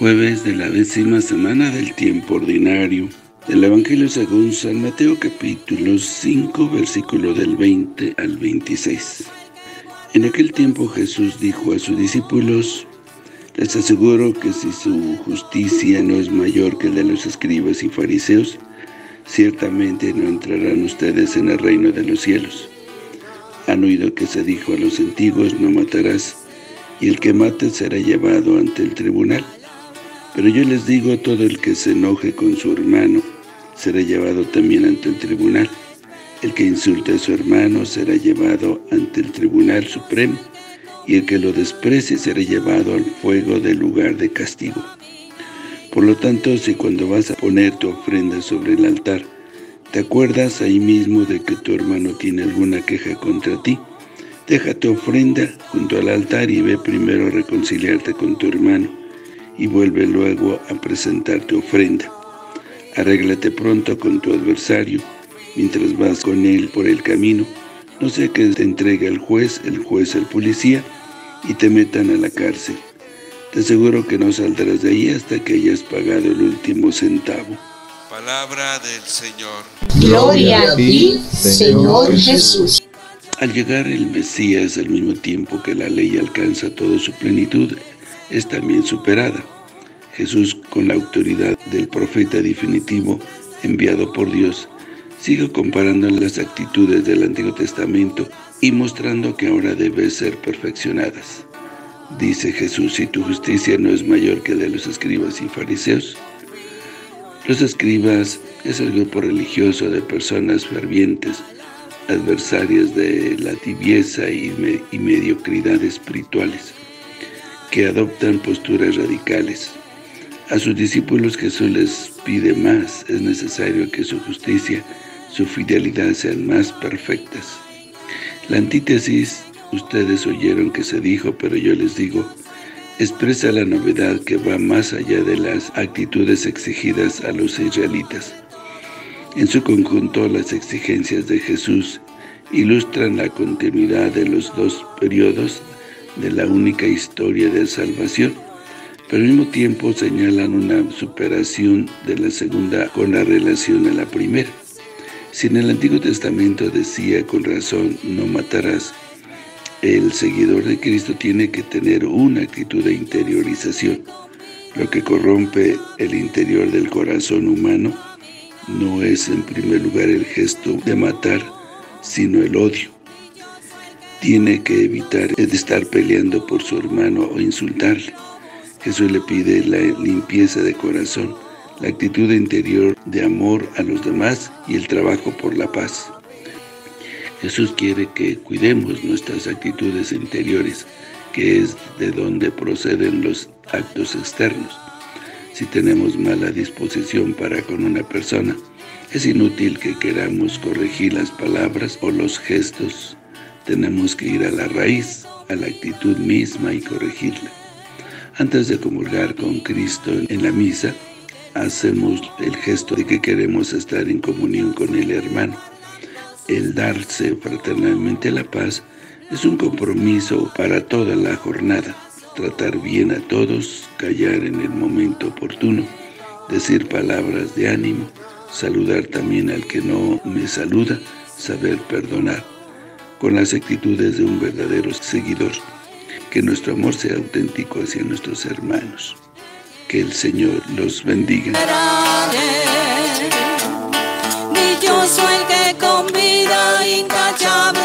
Jueves de la décima semana del tiempo ordinario. Del Evangelio según San Mateo capítulo 5 versículo del 20 al 26. En aquel tiempo Jesús dijo a sus discípulos, Les aseguro que si su justicia no es mayor que la de los escribas y fariseos, ciertamente no entrarán ustedes en el reino de los cielos. Han oído que se dijo a los antiguos, no matarás, y el que mate será llevado ante el tribunal. Pero yo les digo, todo el que se enoje con su hermano será llevado también ante el tribunal. El que insulte a su hermano será llevado ante el tribunal supremo, y el que lo desprecie será llevado al fuego del lugar de castigo. Por lo tanto, si cuando vas a poner tu ofrenda sobre el altar, te acuerdas ahí mismo de que tu hermano tiene alguna queja contra ti, deja tu ofrenda junto al altar y ve primero a reconciliarte con tu hermano y vuelve luego a presentar tu ofrenda. Arréglate pronto con tu adversario, mientras vas con él por el camino, no sea que te entregue el juez, el juez al policía, y te metan a la cárcel. Te aseguro que no saldrás de ahí hasta que hayas pagado el último centavo. Palabra del Señor. Gloria a ti, Señor Jesús. Al llegar el Mesías al mismo tiempo que la ley alcanza toda su plenitud, es también superada. Jesús, con la autoridad del profeta definitivo enviado por Dios, sigue comparando las actitudes del Antiguo Testamento y mostrando que ahora deben ser perfeccionadas. Dice Jesús, si tu justicia no es mayor que de los escribas y fariseos. Los escribas es el grupo religioso de personas fervientes, adversarias de la tibieza y, y mediocridad espirituales que adoptan posturas radicales. A sus discípulos Jesús les pide más, es necesario que su justicia, su fidelidad sean más perfectas. La antítesis, ustedes oyeron que se dijo, pero yo les digo, expresa la novedad que va más allá de las actitudes exigidas a los israelitas. En su conjunto, las exigencias de Jesús ilustran la continuidad de los dos periodos de la única historia de salvación, pero al mismo tiempo señalan una superación de la segunda con la relación a la primera. Si en el Antiguo Testamento decía con razón, no matarás, el seguidor de Cristo tiene que tener una actitud de interiorización. Lo que corrompe el interior del corazón humano no es en primer lugar el gesto de matar, sino el odio tiene que evitar estar peleando por su hermano o insultarle. Jesús le pide la limpieza de corazón, la actitud interior de amor a los demás y el trabajo por la paz. Jesús quiere que cuidemos nuestras actitudes interiores, que es de donde proceden los actos externos. Si tenemos mala disposición para con una persona, es inútil que queramos corregir las palabras o los gestos tenemos que ir a la raíz, a la actitud misma y corregirla. Antes de comulgar con Cristo en la misa, hacemos el gesto de que queremos estar en comunión con el hermano. El darse fraternalmente la paz es un compromiso para toda la jornada. Tratar bien a todos, callar en el momento oportuno, decir palabras de ánimo, saludar también al que no me saluda, saber perdonar con las actitudes de un verdadero seguidor. Que nuestro amor sea auténtico hacia nuestros hermanos. Que el Señor los bendiga. Dichoso el que con vida intachable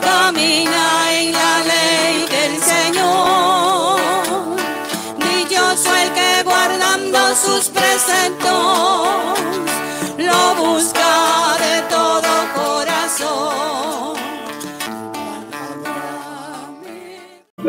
camina en la ley del Señor. Dichoso el que guardando sus preceptos